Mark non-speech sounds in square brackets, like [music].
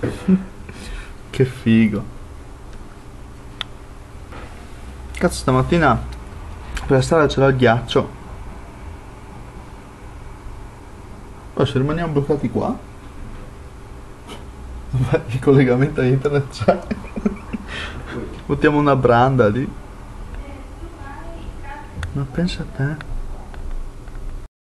[laughs] che figo. Cazzo stamattina per la strada c'era il ghiaccio. Poi se rimaniamo bloccati qua, il collegamento a internet c'è. [laughs] Buttiamo una branda lì. Ma pensa a te.